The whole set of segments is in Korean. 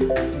you.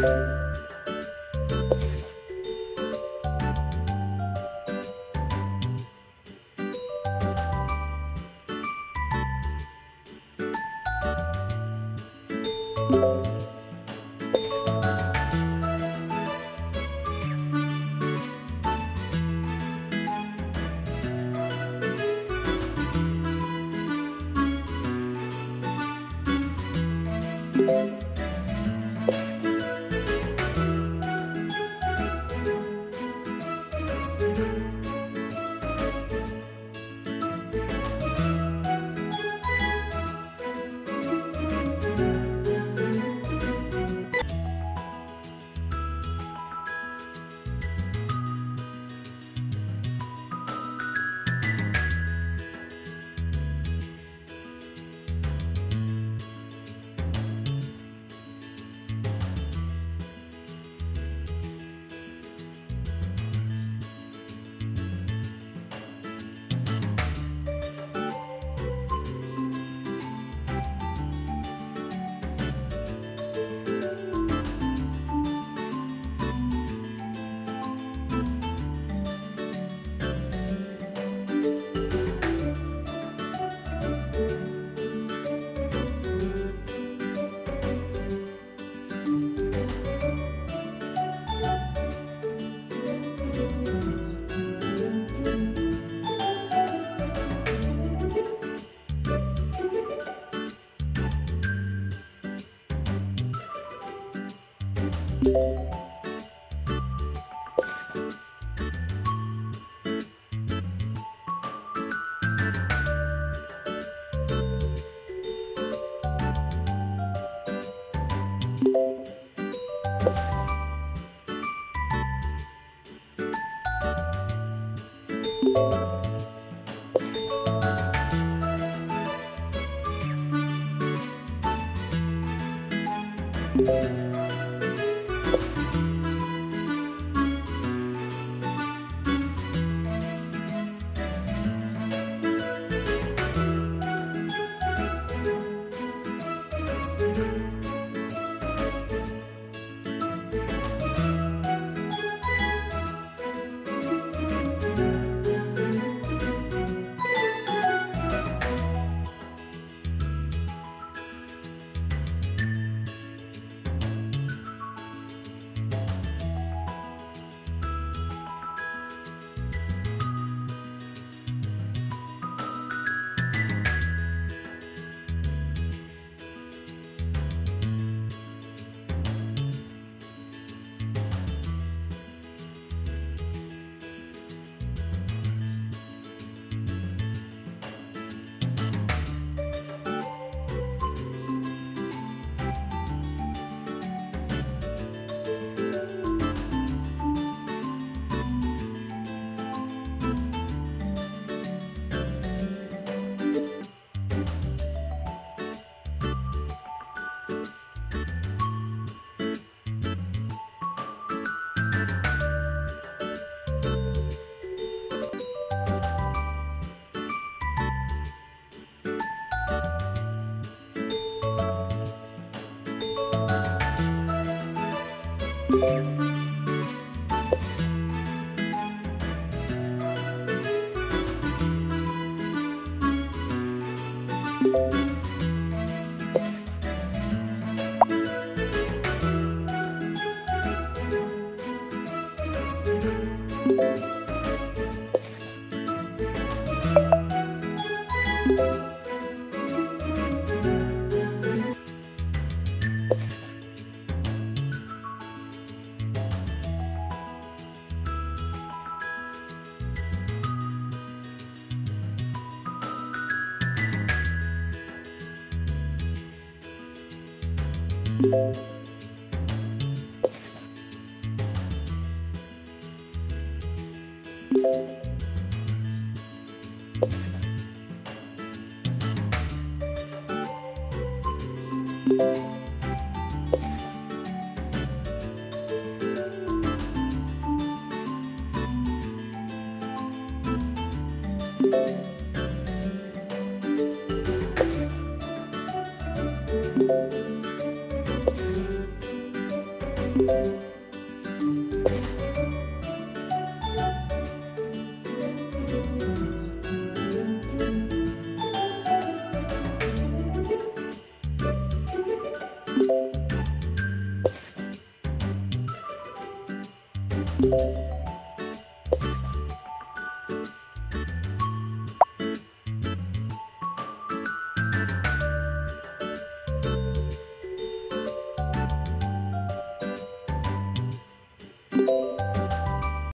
Música Música you